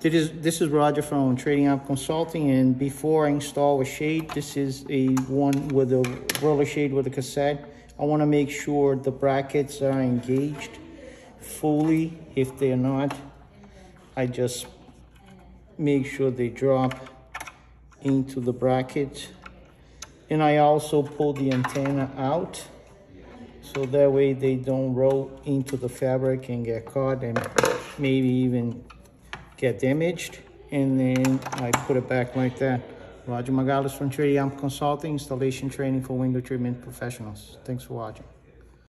This is, this is Roger from Trading Up Consulting, and before I install a shade, this is a one with a roller shade with a cassette. I wanna make sure the brackets are engaged fully. If they're not, I just make sure they drop into the bracket. And I also pull the antenna out, so that way they don't roll into the fabric and get caught and maybe even get damaged. And then I put it back like that. Roger Magalhaes from Trading Up Consulting, installation training for window treatment professionals. Thanks for watching.